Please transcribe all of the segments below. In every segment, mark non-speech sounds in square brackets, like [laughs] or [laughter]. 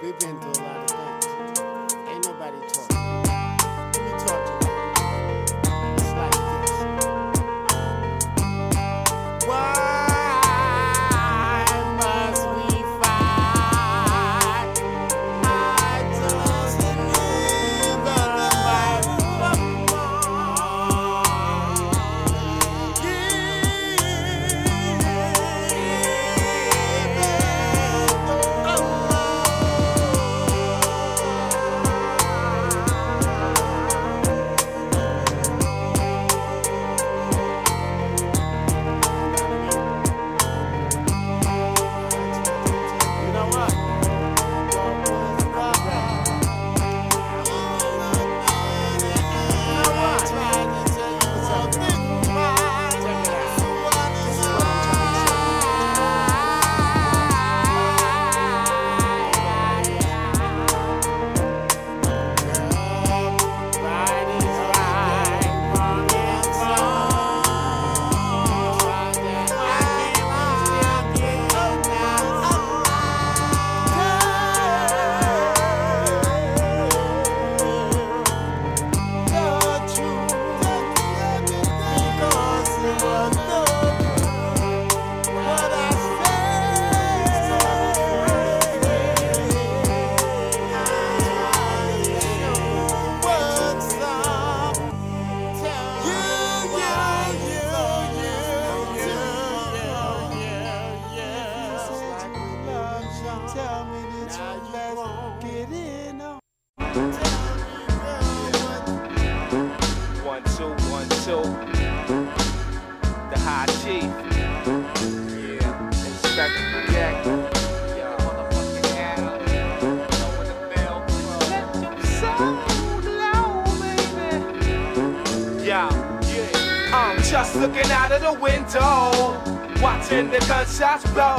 We've been through a lot of things. Ain't nobody two, one, two. The high chief. Yeah. Inspectah Deck. I'm just looking out of the window. Watching the gunshots blow.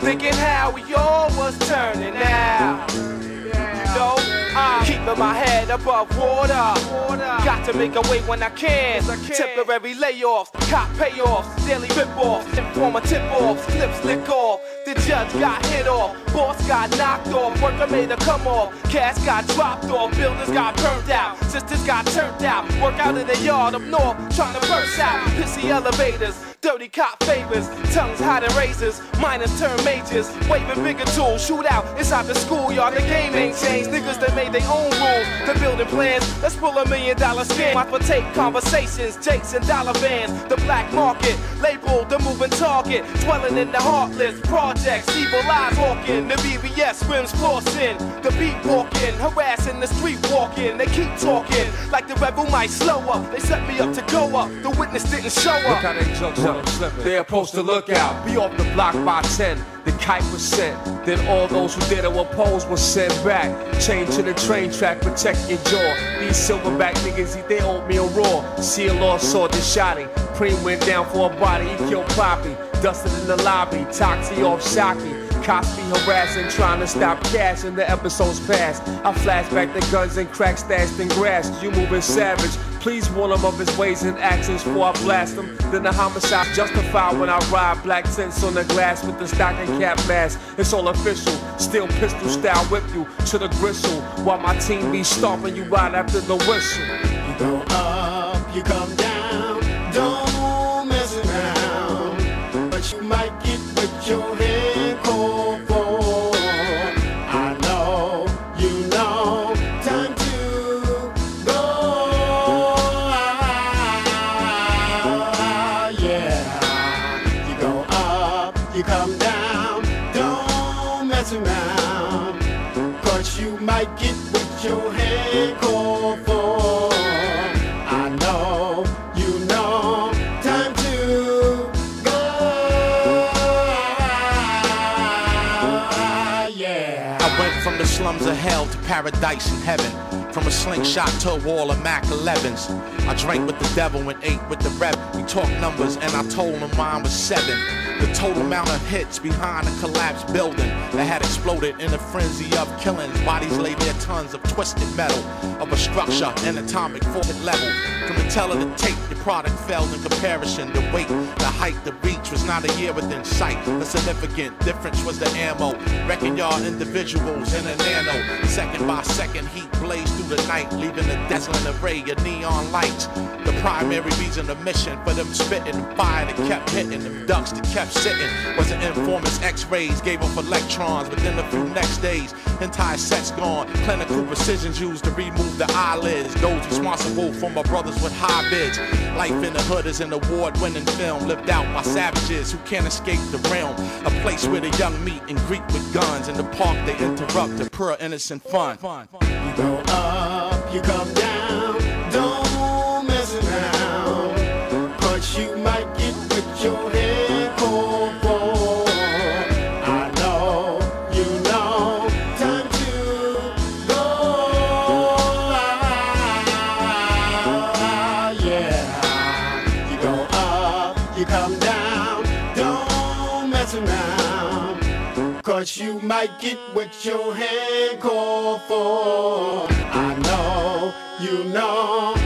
Thinking how we all was turning out. Keeping my head above water. Got to make a way when I can. Temporary layoffs, cop payoffs, daily rip-offs, informer tip-offs, clips lick off. The judge got hit off, boss got knocked off, worker made a come off, cash got dropped off, buildings got burned out, sisters got turned out. Work out in the yard up north, trying to burst out. Pissy elevators, dirty cop favors, tongues hiding razors, minors turn majors, waving bigger tools, shoot out inside the schoolyard. The game ain't changed, niggas that made their own rules. The building plans, let's pull a million dollar scam. I take conversations, Jakes and dollar vans, the black market, labeled the moving target, dwelling in the heartless projects, evil eyes walking, the BBS rims flossing, the beat walking, harassing the street walking. They keep talking like the rebel might slow up. They set me up to go up, the witness didn't show up. Look how they jokes slipping. They're supposed to look out, be off the block by 10. The kite was sent, then all those who dare to oppose were sent back. Chained to the train track, protect your jaw. These silverback niggas eat their oatmeal raw. See a lost sword, just shot. Preem went down for a body, he killed Poppy. Dusted in the lobby, Toxie off Shocky. Cosby harassing, trying to stop cash in the episodes past. I flash back the guns and crack stashed in grass. You moving savage. Please warn him of his ways and actions before I blast him. Then the homicide justified when I ride black tints on the glass with the stocking cap mask. It's all official. Still pistol style whip you to the gristle while my team be stomping you right after the whistle. You go up, you come down, paradise in heaven. From a slingshot to a wall of Mac 11s. I drank with the devil and ate with the rev. We talked numbers and I told him mine was seven. The total amount of hits behind a collapsed building that had exploded in a frenzy of killings. Bodies lay there, tons of twisted metal of a structure and atomic four-hit level. From the teller to tape, the product failed in comparison. The weight, the height, the reach was not a year within sight. The significant difference was the ammo. Wrecking y'all individuals in a nano. Second by second, heat blazed through the night, leaving a dazzling array of neon lights. The primary reason of mission for them spitting fire that kept hitting them ducks that kept sitting. Was an informant's x-rays gave off electrons within a few next days. Entire sets gone clinical precisions used to remove the eyelids. Those responsible for my brothers with high bids life in the hood is an award-winning film lived out by savages who can't escape the realm. A place where the young meet and greet with guns in the park they interrupt the pure innocent fun. go up, you come Cause you might get what your head called for. I know, you know,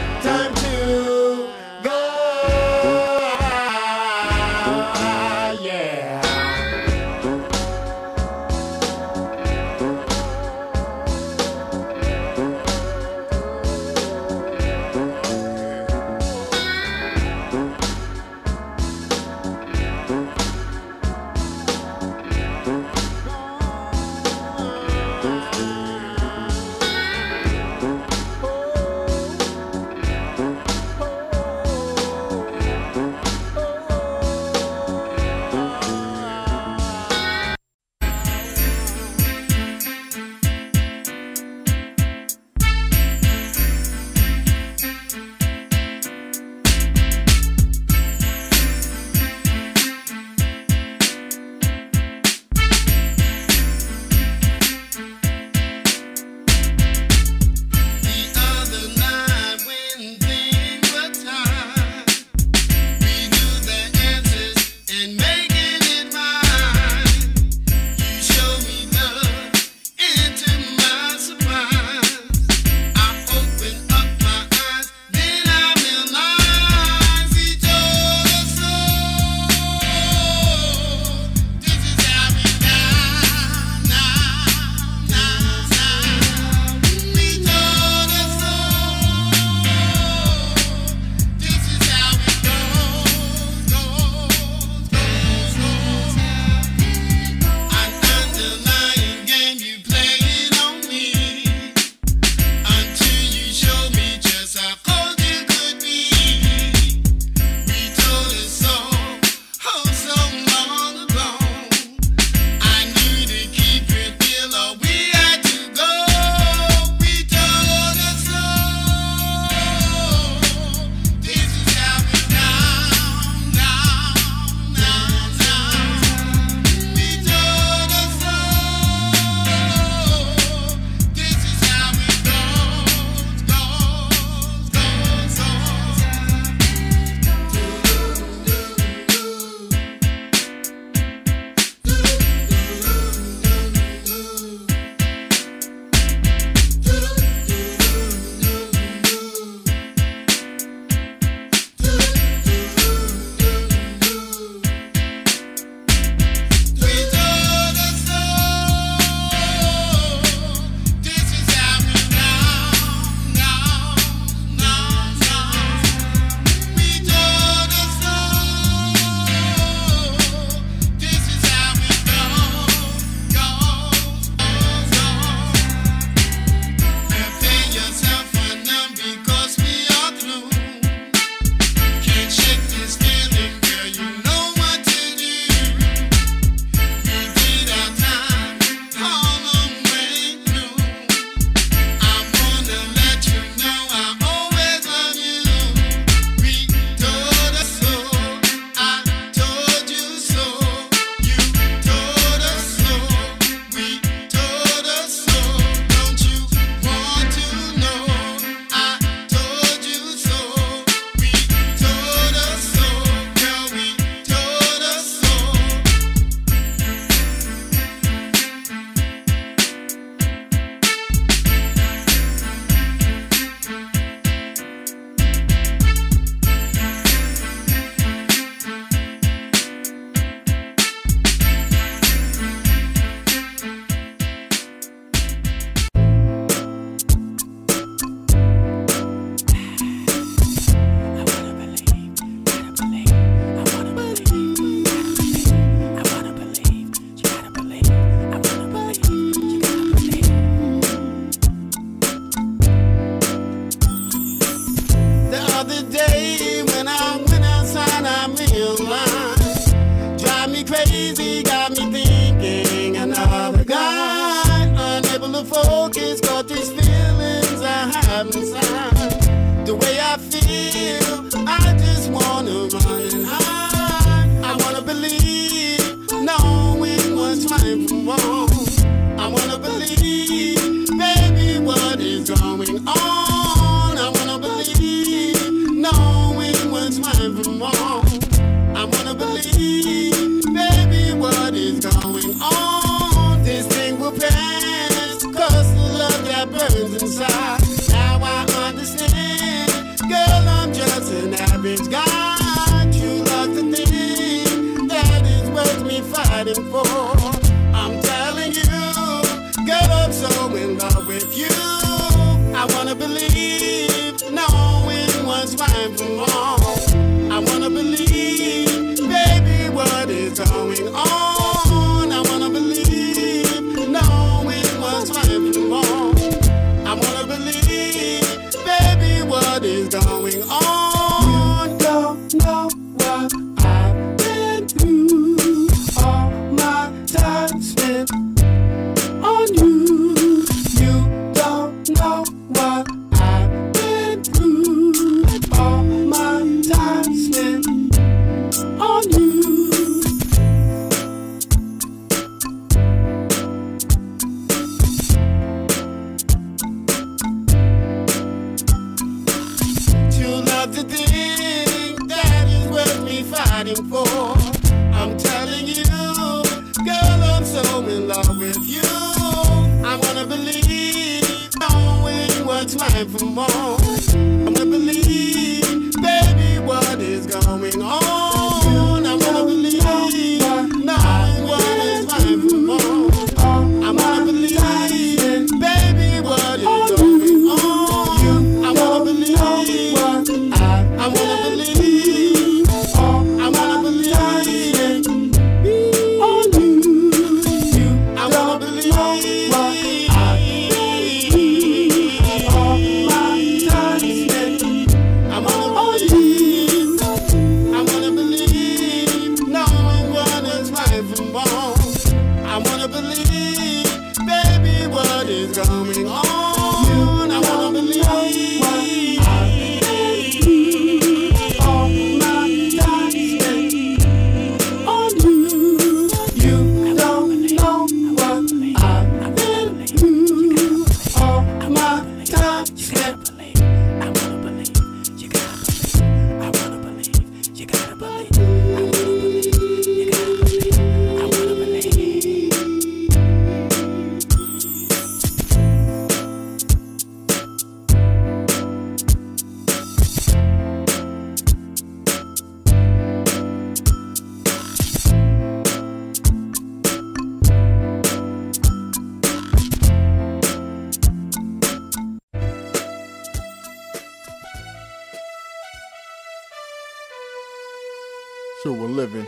True we're living.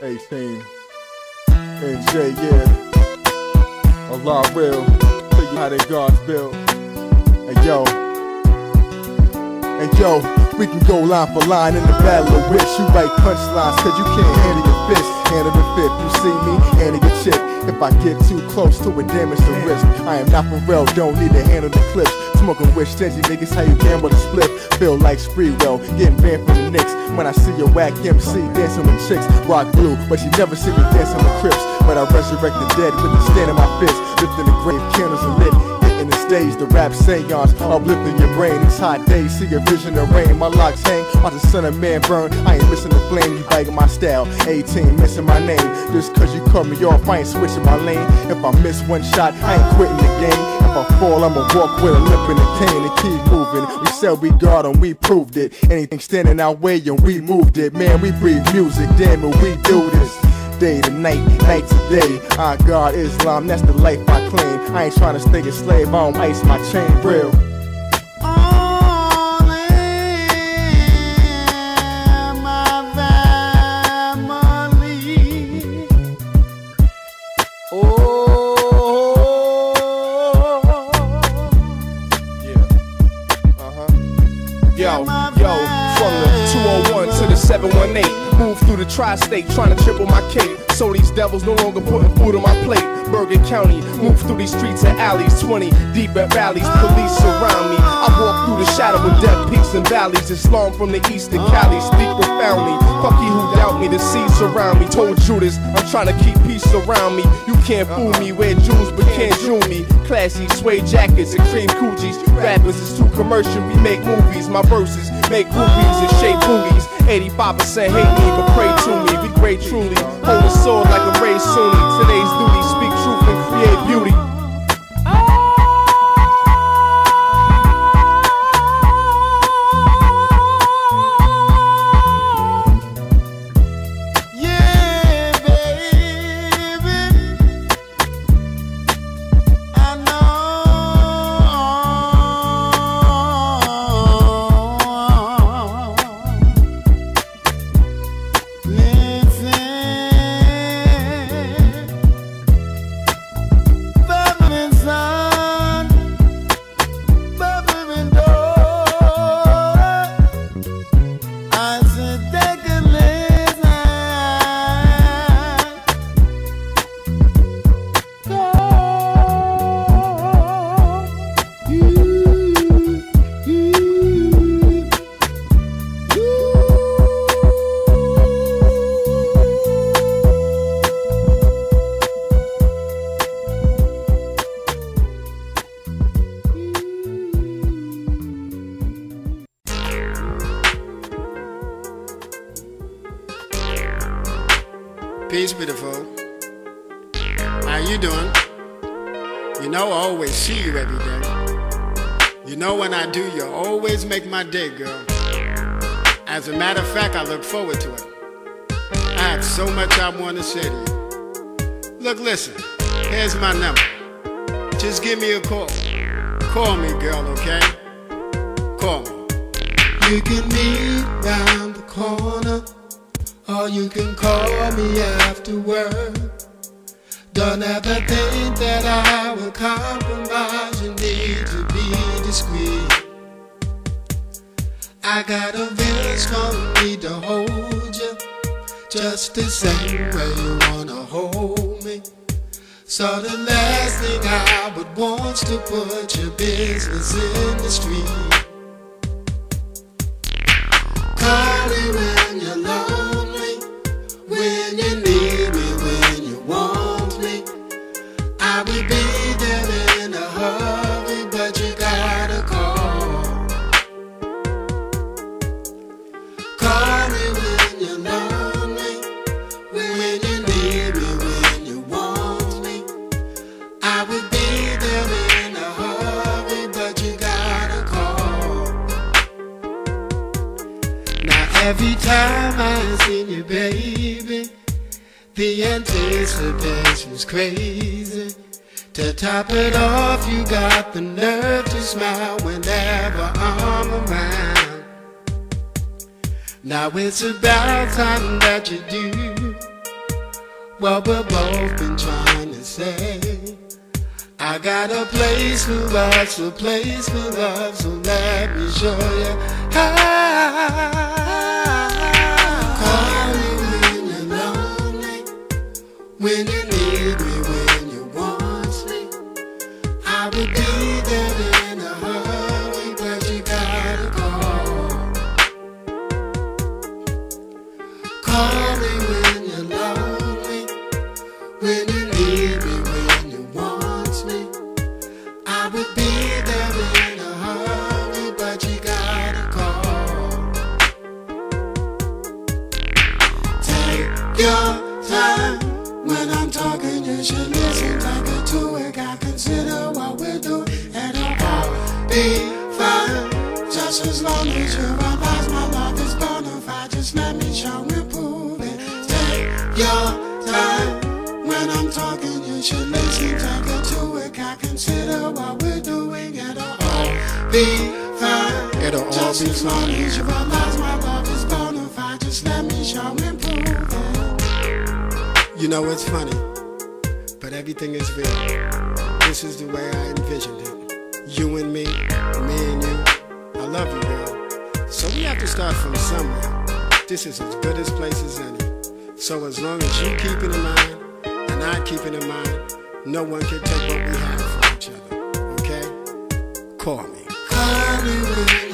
18. NJ, yeah. Allah real. Tell you how they God's built. Hey yo. Hey yo, we can go line for line in the battle of wits. You write punchlines cause you can't handle your fist. Handle the fifth, you see me, handle your chick. If I get too close to it, damage the wrist. I am not for real, don't need to handle the clips. Smoking with stingy niggas, how you gamble the split. Feel like Sprewell, getting banned from the Knicks. When I see your whack MC dancing with chicks, rock blue, but you never see me dancing with Crips. But I resurrect the dead with the stand in my fist, lifting the grave, candles are lit. Hitting the stage, the rap seance, uplifting your brain. These hot days, see a vision of rain. My locks hang, watch the sun of man burn. I ain't missing the flame, you bagging my style. 18, missing my name. Just cause you cut me off, I ain't switching my lane. If I miss one shot, I ain't quitting the game. If I fall, I'ma walk with a limp and a cane and keep moving. We said we got 'em, we proved it. Anything standing our way and we moved it. Man, we breathe music, damn it, we do this. Day to night, night to day. I God Islam, that's the life I claim. I ain't trying to stay a slave, I don't ice my chain real. The trying to triple my cake. So these devils no longer putting food on my plate. County, move through these streets and alleys. 20 deep at valleys, police surround me. I walk through the shadow of death, peaks and valleys. Islam from the east and Cali, speak profoundly. Fuck you who doubt me, the seas surround me. Told Judas, I'm trying to keep peace around me. You can't fool me, wear jewels but can't jewel me. Classy suede jackets and cream coochies. Rappers is too commercial, we make movies. My verses make rubies and shape booties. 85% hate me, but pray to me. Be great truly. Hold a sword like a Ray Sunni. Today's beauty. You can call me after work. Don't ever think that I will compromise. You need to be discreet. I got a very strong need to hold you, just the same way you wanna hold me. So the last thing I would want's to put your business in the street. Top it off, you got the nerve to smile whenever I'm around. Now it's about time that you do what we've both been trying to say. I got a place for us, a place for love, so let me show you how. When you're lonely, when you need your time when I'm talking. You should listen, take it to it. God, consider what we're doing, and all be fine. Just as long as you realize my love is bona fide, just let me show and prove it. Take your time when I'm talking. You should listen, take a to it. God, consider what we're doing, it'll all be fine. It'll all just be as long as you realize my love is bona fide, just let me show and. You know it's funny, but everything is real. This is the way I envisioned it. You and me, me and you. I love you, girl. So we have to start from somewhere. This is as good as place as any. So as long as you keep it in mind and I keep it in mind, no one can take what we have from each other. Okay? Call me. Call me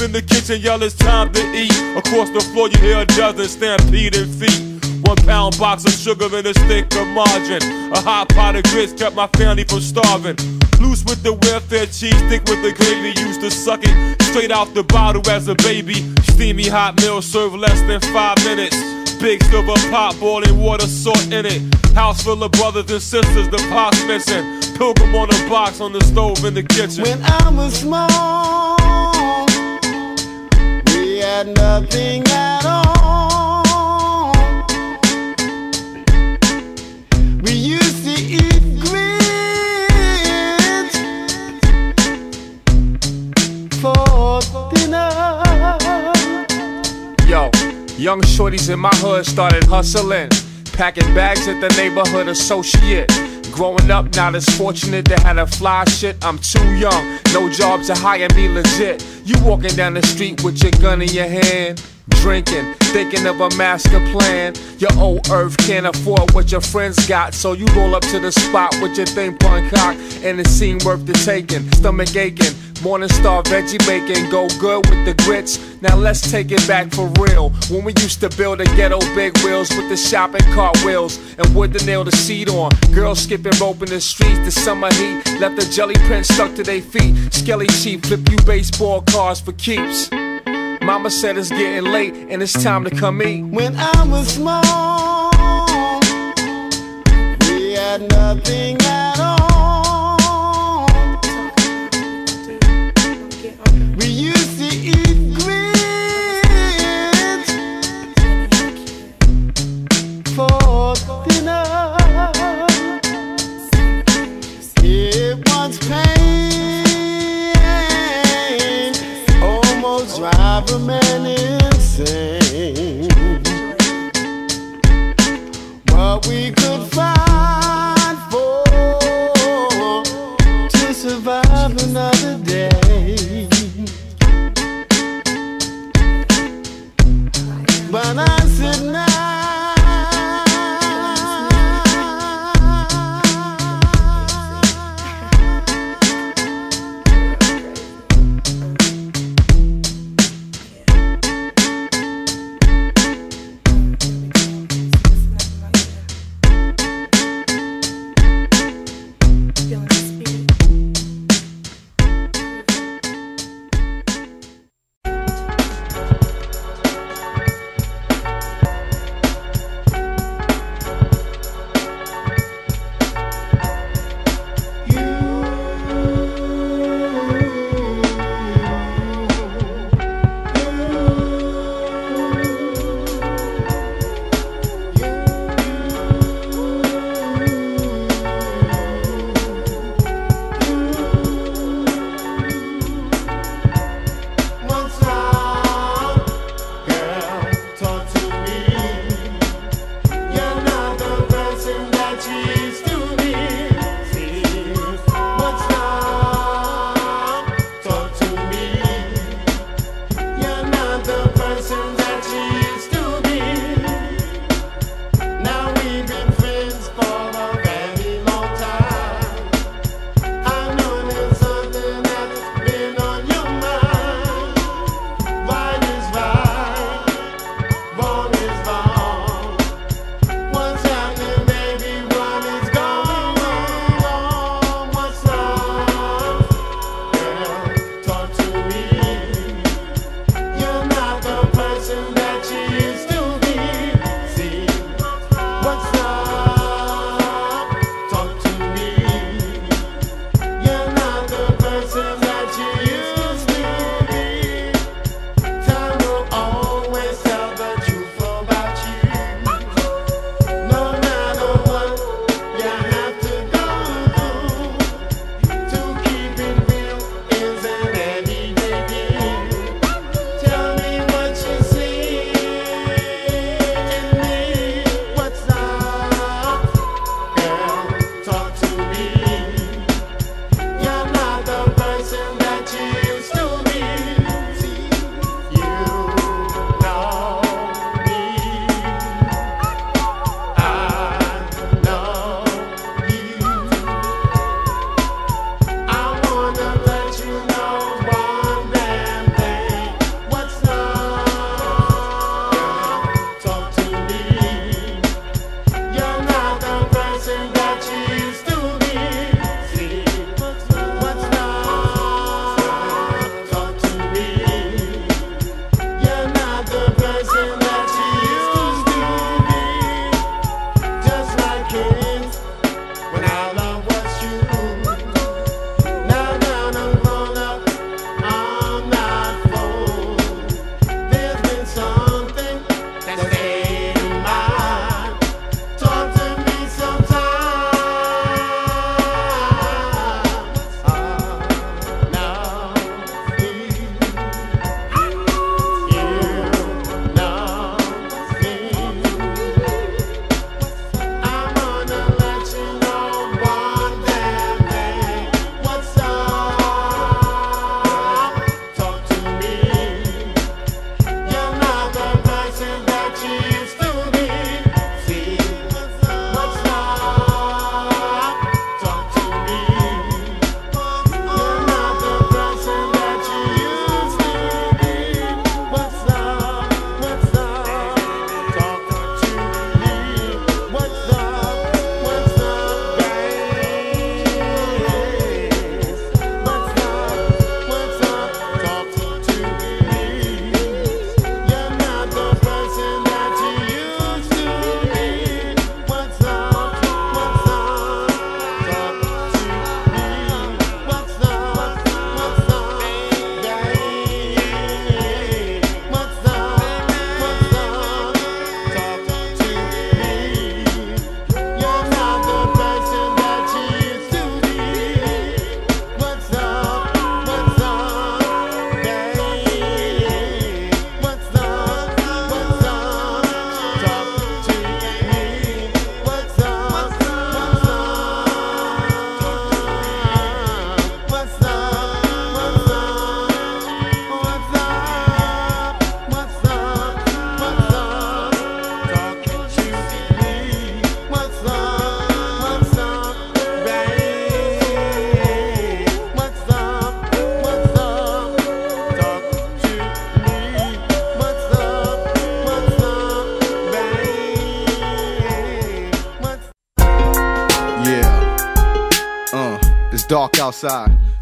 In the kitchen, yell it's time to eat. Across the floor, you hear a dozen stampeding feet. One pound box of sugar and a stick of margarine. A hot pot of grits kept my family from starving. Loose with the welfare cheese, thick with the gravy. Used to suck it straight out the bottle as a baby. Steamy hot meal served less than five minutes. Big silver pot, boiling water, salt in it. House full of brothers and sisters, the pot's missing. Pilgrim on a box on the stove in the kitchen. When I was small, had nothing at all. We used to eat grits for dinner. Yo, young shorties in my hood started hustling, packing bags at the neighborhood associate. Growing up, not as fortunate to have a fly shit. I'm too young, no job to hire me legit. You walking down the street with your gun in your hand, drinking, thinking of a master plan. Your old earth can't afford what your friends got, so you roll up to the spot with your thing punk cock, and it seemed worth the taking. Stomach aching, Morning star veggie bacon, go good with the grits. Now let's take it back for real. When we used to build a ghetto big wheels with the shopping cart wheels and wood to nail the seat on. Girls skipping rope in the streets, the summer heat left the jelly print stuck to their feet. Skelly cheap, flip you baseball cards for keeps. Mama said it's getting late and it's time to come eat. When I was small, we had nothing at all. We man insane. What we could find for to survive another day. But I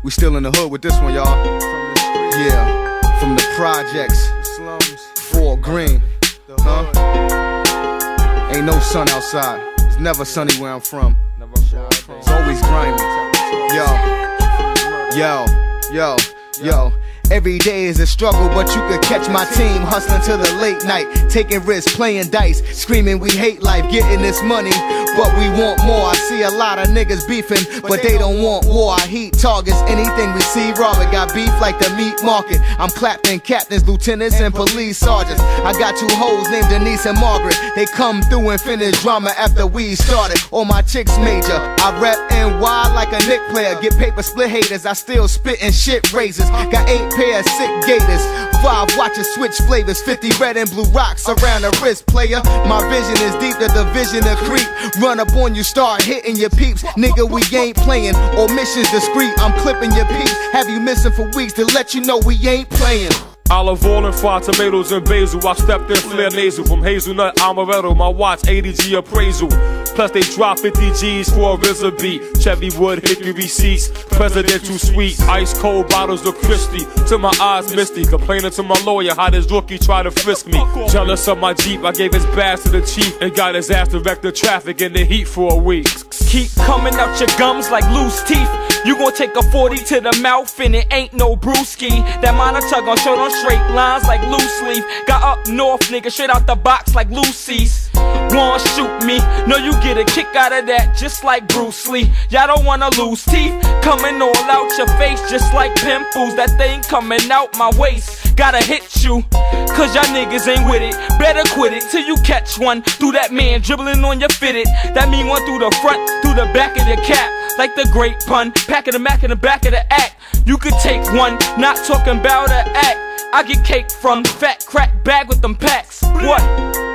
We still in the hood with this one, y'all. Yeah, from the projects, Fort Greene. Huh? Ain't no sun outside. It's never sunny where I'm from. It's always grimy. Yo, yo, yo, yo. Every day is a struggle, but you could catch my team hustling to the late night, taking risks, playing dice, screaming we hate life, getting this money, but we want more. I see a lot of niggas beefing, but they don't want war. I heat targets, anything we see Robert got beef like the meat market. I'm clapping captains, lieutenants, and police sergeants. I got two hoes named Denise and Margaret. They come through and finish drama after we started. All my chicks major. I rap NY like a Knick player. Get paper split haters. I still spit and shit razors. Got eight pair of sick gators. Five watches switch flavors. 50 red and blue rocks around the wrist, player. My vision is deep, the division of creep. Run up on you, start hitting your peeps. Nigga, we ain't playing. Or missions discreet. I'm clipping your peeps. Have you missing for weeks to let you know we ain't playing. Olive oil and fried tomatoes and basil. I stepped in flare nasal from hazelnut amaretto. My watch 80G appraisal. Plus they drop 50 G's for a RZA beat. Chevy wood, hickory seats, presidential suite. Ice cold bottles of Christie. To my eyes misty. Complaining to my lawyer how this rookie try to frisk me. Jealous of my Jeep, I gave his badge to the chief and got his ass director traffic in the heat for a week. Keep coming out your gums like loose teeth. You gon' take a 40 to the mouth and it ain't no brewski. That monitor gon' show them straight lines like loose leaf. Got up north, nigga, straight out the box like Lucy's. Wanna shoot me? No, you get a kick out of that just like Bruce Lee. Y'all don't wanna lose teeth. Coming all out your face just like pimples. That thing coming out my waist. Gotta hit you, cause y'all niggas ain't with it. Better quit it till you catch one. Through that man dribbling on your fitted. That mean one through the front, through the back of the cap. Like the great pun, packing the mac in the back of the act. You could take one, not talking about a act. I get cake from fat crack bag with them packs. What?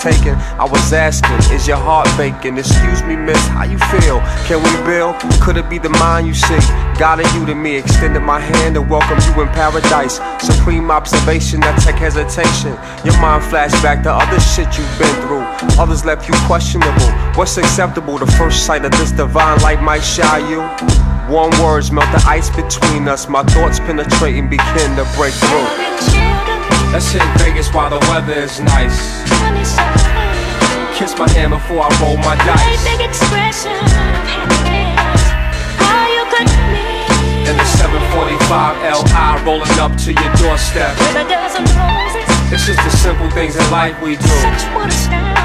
Taken. I was asking, is your heart vacant? Excuse me, miss, how you feel? Can we build? Could it be the mind you seek? God and you to me, extended my hand to welcome you in paradise. Supreme observation, I take hesitation. Your mind flashed back to other shit you've been through. Others left you questionable. What's acceptable? The first sight of this divine light might shy you. Warm words melt the ice between us. My thoughts penetrate and begin to break through. Let's hit Vegas while the weather is nice. Kiss my hand before I roll my dice. big expression. All you could miss. In the 745 Li rolling up to your doorstep. With a dozen roses, It's just the simple things in life we do.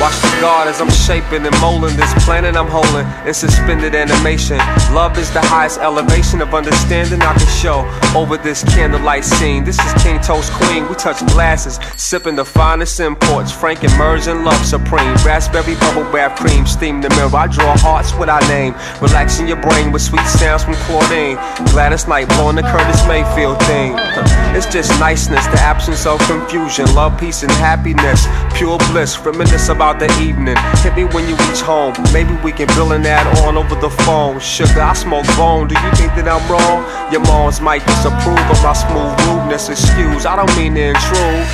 Watch the guard as I'm shaping and molding this planet I'm holding in suspended animation. Love is the highest elevation of understanding I can show over this candlelight scene. This is King Toast Queen. We touch glasses, sipping the finest imports. Frank immersion, love supreme. Raspberry bubble bath cream, steam the mirror. I draw hearts with our name, relaxing your brain with sweet sounds from Claudine. Gladys Knight blowing the Curtis Mayfield theme. [laughs] It's just niceness, the absence of confusion, love, peace, and happiness. Pure bliss, reminisce about the evening. Hit me when you reach home. Maybe we can build an add on over the phone. Sugar, I smoke bone. Do you think that I'm wrong? Your moms might disapprove of my smooth rudeness. Excuse, I don't mean to intrude.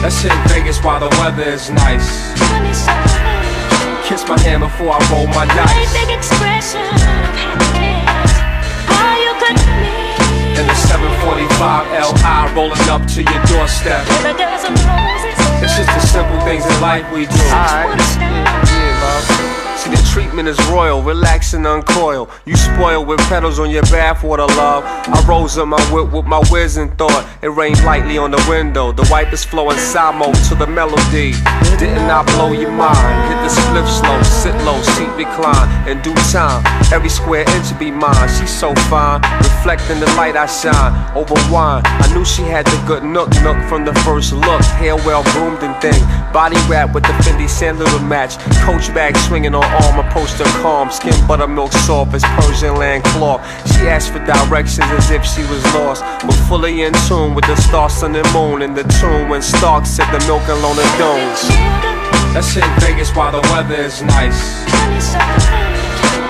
Let's hit Vegas while the weather is nice. Kiss my hand before I roll my dice. expression of happiness. You could miss. In the 745 Li rolling up to your doorstep. With a dozen roses, It's just the simple things in life we do. one. Yeah, love. Treatment is royal, relax and uncoil. You spoil with petals on your bathwater, love. I rose up my whip with my whiz and thought it rained lightly on the window. The wipers flowing samo to the melody. Didn't I blow your mind? Hit the split slow, sit low, seat recline. In due time, every square inch be mine. She's so fine, reflecting the light I shine over wine. I knew she had the good nook nook from the first look. Hair well groomed and thing, body wrap with the Fendi sandal match. Coach bag swinging on arm, approach her calm. Skin buttermilk soft as Persian land cloth. She asked for directions as if she was lost, but fully in tune with the star, sun, and moon. In the tune when Stark said the milk alone the dome. Sugar, Let's hit Vegas while the weather is nice.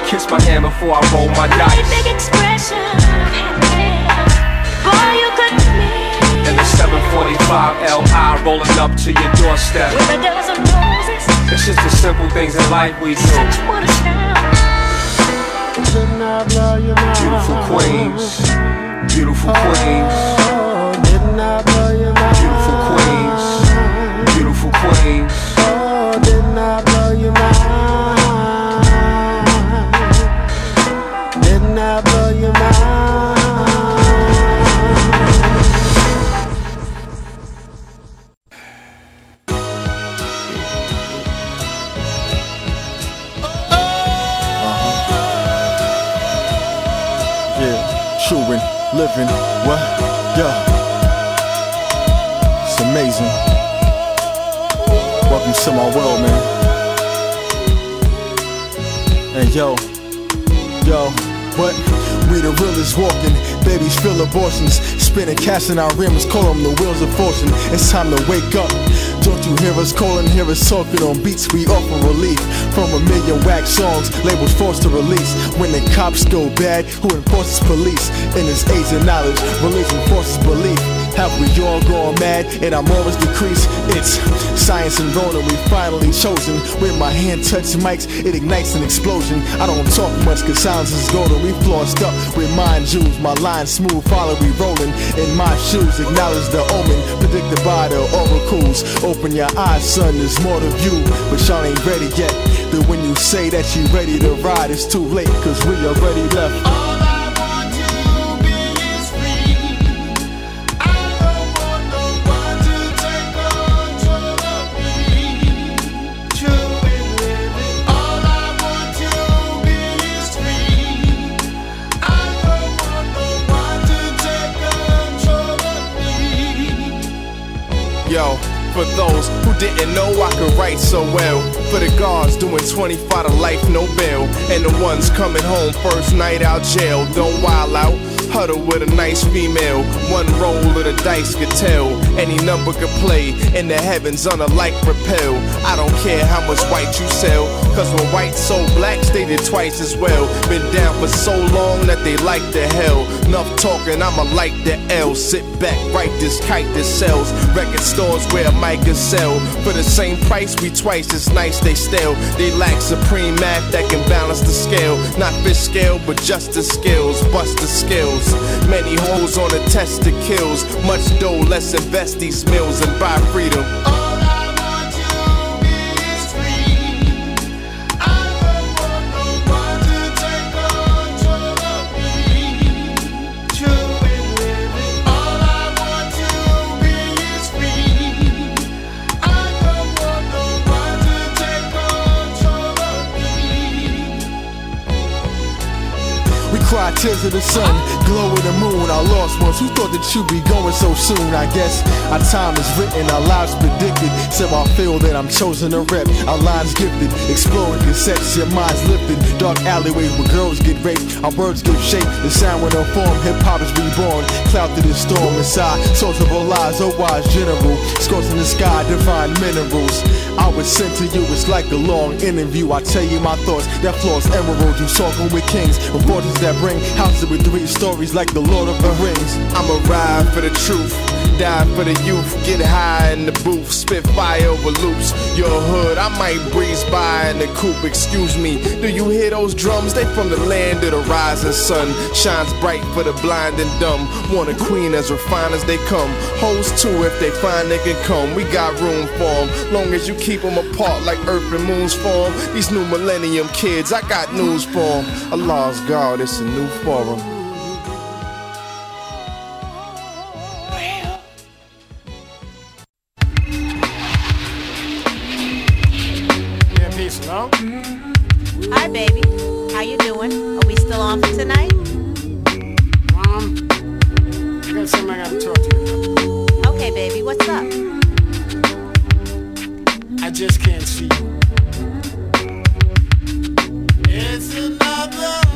Kiss my hand before I roll my dice. 745 Li rolling up to your doorstep. With a dozen roses, It's just the simple things in life we do. such one sound. Didn't I blow your mind? Beautiful queens, beautiful queens, Oh, And living. What? Yeah. It's amazing. Welcome to my world, man. And yo, yo, what? We the realest walking, babies feel abortions. Spinning, casting our rims, call them the wheels of fortune. It's time to wake up. Don't you hear us calling, hear us talking on beats? We offer relief from a million wax songs, labels forced to release. When the cops go bad, who enforces police? In this age of knowledge, religion forces belief. Have we all gone mad and our morals decrease? It's science and Rona, we finally chosen. When my hand touches mics, it ignites an explosion. I don't talk much cause silence is golden. We flossed up with mind jewels, my line smooth, follow we rolling. In my shoes, acknowledge the omen, predicted by the oracles. Open your eyes, son, there's more to view, but y'all ain't ready yet. But when you say that you ready to ride, it's too late, cause we already left. For those who didn't know I could write so well. For the guards doing 25 to life, no bail. And the ones coming home first night out jail. Don't wild out. Huddle with a nice female. One roll of the dice could tell. Any number could play. In the heavens on a like repel. I don't care how much white you sell. Cause when white's so black, they did twice as well. Been down for so long that they like the hell. Enough talking, I'ma like the L. Sit back, write this kite that sells. Record stores where a mic can sell. For the same price, we twice as nice, they still. They lack supreme math that can balance the scale. Not fish scale, but just the skills. Bust the skills. Many holes on the test to kills. Much dough, let's invest these mills and buy freedom. Tears of the sun, glow of the moon, our lost ones. Who thought that you'd be going so soon? I guess our time is written, our lives predicted. So I feel that I'm chosen to rep. Our lines gifted, exploring cassettes, your mind's lifted. Dark alleyways where girls get raped, our words give shape. The sound when form, hip hop is reborn. Cloud to the storm inside, source of all lies, oh wise general. Scores in the sky, divine minerals. I was sent to you, it's like a long interview. I tell you my thoughts, that floors emerald. You talking with kings, voices that bring houses with three stories like the Lord of the Rings. I'ma ride for the truth, die for the youth, get high in the booth, spit fire over loops. Your hood, I might breeze by in the coupe, excuse me. Do you hear those drums? They from the land of the rising sun. Shines bright for the blind and dumb. Want a queen as refined as they come. Hoes too, if they find they can come. We got room for 'em, long as you keep 'em apart like earth and moon's form. These new millennium kids, I got news for for 'em. Allah's God, it's a new forum. I just can't see. It's another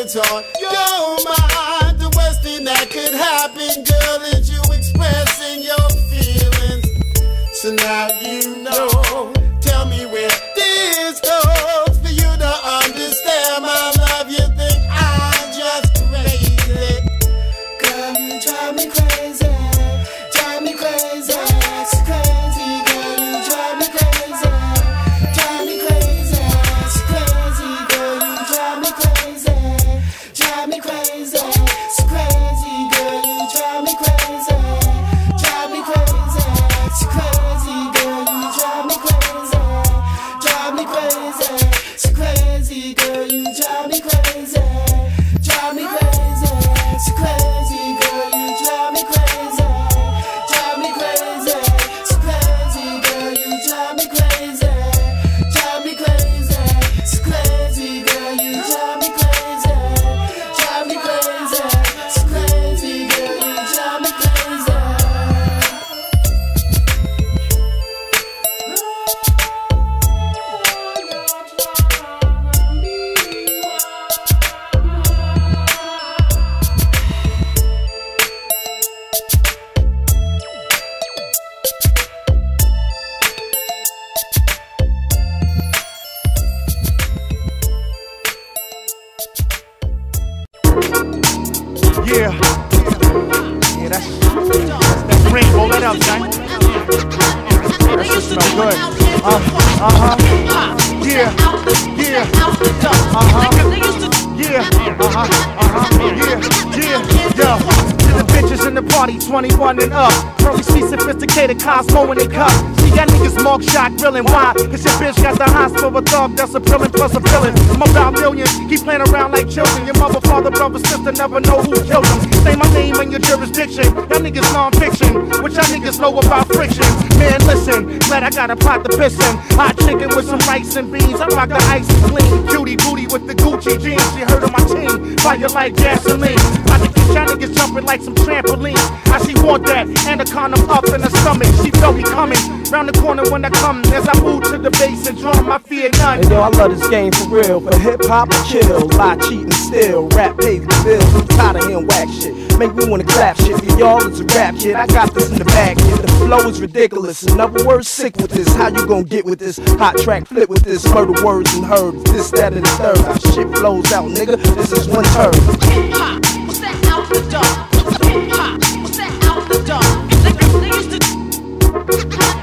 what's on your mind. The worst thing that could happen, girl, is you expressing your feelings. So now you know. Up, son. Smell good. Uh, uh-huh. Yeah. Yeah. Uh-huh. Yeah. Uh-huh. Uh-huh. Yeah. Yeah. Yo. Bitches in the party, 21 and up. Curly see sophisticated Cosmo in they cup. See that niggas mug shot grilling. Why? Cause your bitch got the for a thug that's a villain plus a villain. I'm about millions. Keep playing around like children. Your mother, father, brother, sister never know who killed them. Say my name in your jurisdiction. Y'all niggas non-fiction. What y'all niggas know about friction? Man, listen. Glad I got a pot to piss in. Hot chicken with some rice and beans. I rock the ice and clean. Cutie booty with the Gucci jeans. She heard of my team. Fire like gasoline. About to get y'all niggas jumping like some trampoline. I she want that. And a condom up in her stomach. She felt me coming. Round the corner when I come. As I move to the base and drum, I fear none. And yo, I love this game for real. For hip hop, I chill. Lie, cheat, and steal. Rap pays the bills. I'm tired of hearing whack shit. Make me wanna clap shit. For y'all, it's a rap kid. I got this in the bag, kid. The flow is ridiculous. In other words, sick with this. How you gonna get with this? Hot track, flip with this. Murder words and herbs. This, that, and the third. How shit flows out, nigga. This is one turn. Hip hop, What's that out the dark? Let's go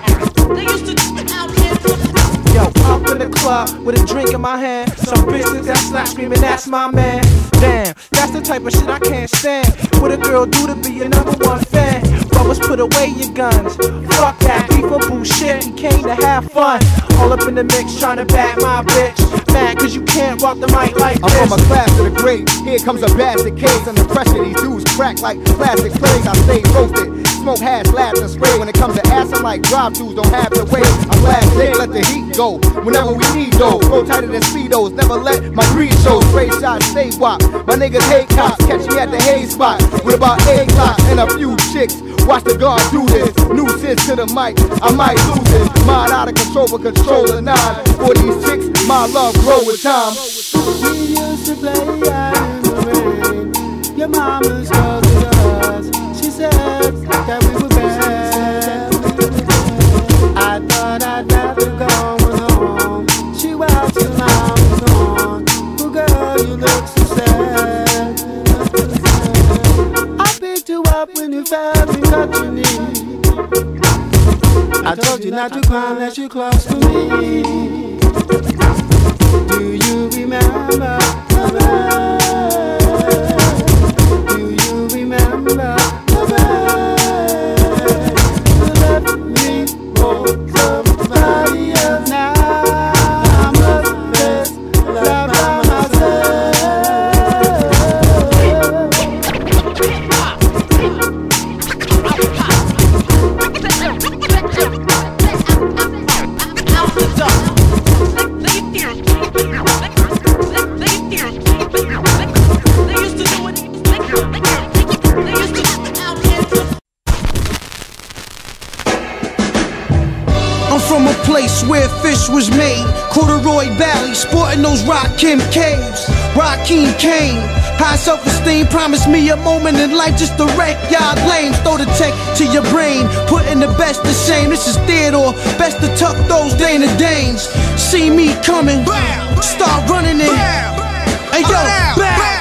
up in the club. with a drink in my hand. Some bitch that that's not screaming, that's my man. Damn, that's the type of shit I can't stand. What a girl do to be your number one fan? Brothers, put away your guns. Fuck that, or bullshit. He came to have fun. All up in the mix, trying to bat my bitch. Mad cause you can't rock the mic like I'm from a class of the great. Here comes a bastard case. Under pressure, these dudes crack like plastic plates. I stay roasted. Smoke hash, labs, and spray. When it comes to ass, I'm like drive dudes don't have to wait. I'm last let the heat go. Whenever we need those, go tighter than speedos. Never let my greed show. Straight shots, stay wop. My niggas hate cops. Catch me at the hay spot with about eight clocks and a few chicks. Watch the guard do this. Nuisance to the mic, I might lose it. Mind out of control, but control the nine. For these chicks, my love grow with time. We used to play out in the rain. Your mama's told us. She said that we Told not to cry unless you're close to me. Do you remember? Do was made. Corduroy Valley, sporting those Rakim caves. Rakim Kane. High self-esteem promised me a moment in life just to wreck y'all lames. Throw the tech to your brain, putting the best to shame. This is Theodore, best to tuck those Dana Danes. See me coming, start running in. Hey yo, bam.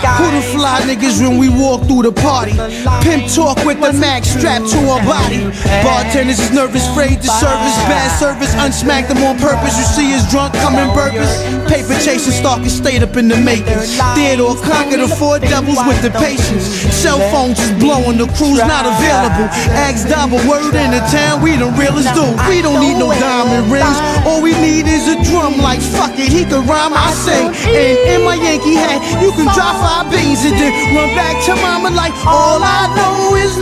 Who the fly niggas when we walk through the party? Pimp talk with the max strapped to our body. Bartenders is nervous, afraid to service. Bad service, unsmack them on purpose. You see us drunk, coming purpose. Paper chasing, stalking, stayed up in the making. Theodore conquered the four devils with the patience. Cell phones just blowing, the crew's not available. Axe double word in the town, we the realest dude. We don't need no diamond rings. All we need is a drum like fuck it, he can rhyme, I say. And in my Yankee hat, you can drop five beans and then run back to mama like all I know is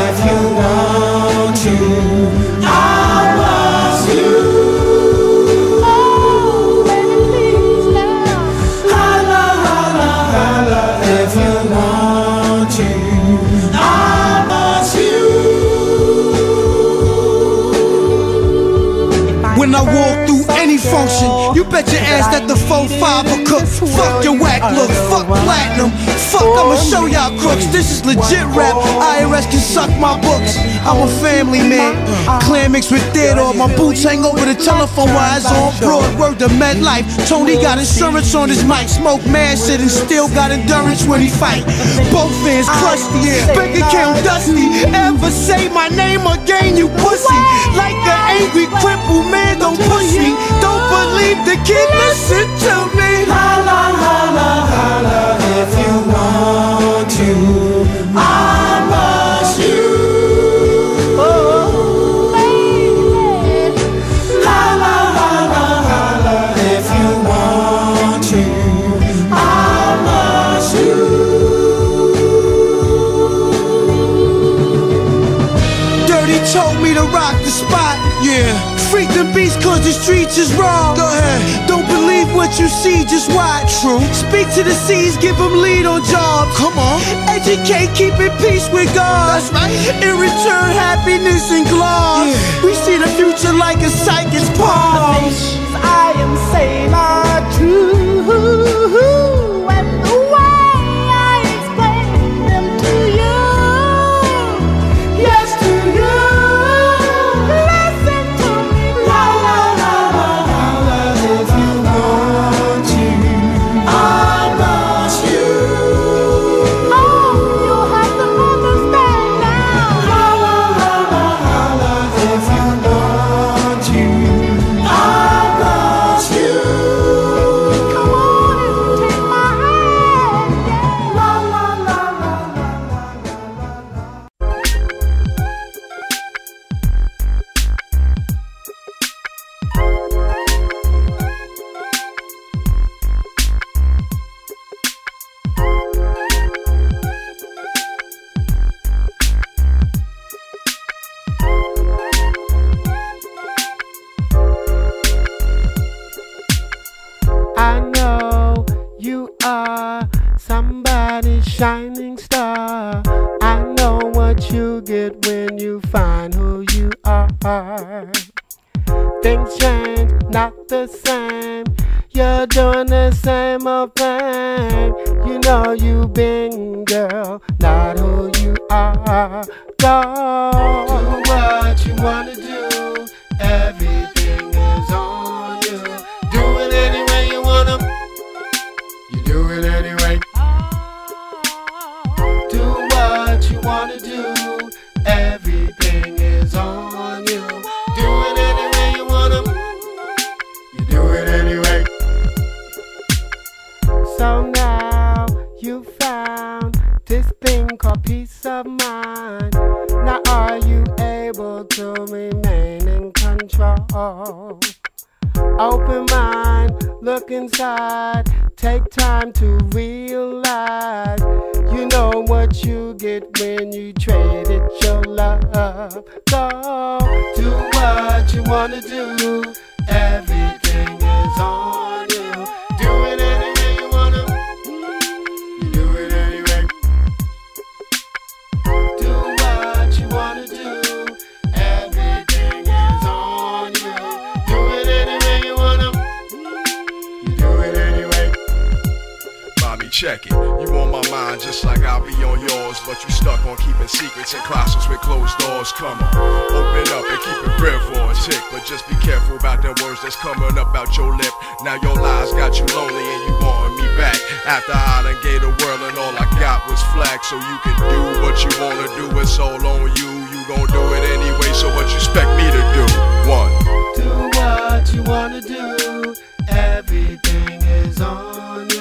if you want. I you. If you want to. I you. When I walk through any function, you bet your ass that the 4-5 will cook. Fuck your whack look, fuck platinum. Fuck, I'ma show y'all crooks. This is legit rap. IRS can suck my books. I'm a family man. Clan mixed with Theodore. My boots hang over the telephone wires on broad. Word to MedLife. Tony got insurance on his mic. Smoke mad shit and still got endurance when he fight. Both fans crusty. Bank account dusty. Ever say my name again, you pussy. Like an angry cripple man, don't push me. Don't believe the kid, listen to me. Holla, holla, holla if you want to. I must you. Holla, holla, holla if you want to. I must you. Dirty told me to rock the spot. Yeah. Freak them beats cause the streets is wrong. Go ahead. Don't believe what you see, just watch. True. Speak to the seas, give them lead on jobs. Come on. Educate, keep in peace with God. That's right. In return, happiness and gloss. We see the future like a psychic's palms. I am saying are look inside, take time to realize. You know what you get when you traded your love. Go do what you wanna do. Everything is on check it. You on my mind just like I'll be on yours. But you stuck on keeping secrets in closets with closed doors. Come on, open up and keep it real for a tick. But just be careful about them words that's coming up out your lip. Now your lies got you lonely and you want me back. After I done gave the world and all I got was flack. So you can do what you wanna do. It's all on you. You gon' do it anyway. So what you expect me to do? One. Do what you wanna do. Everything is on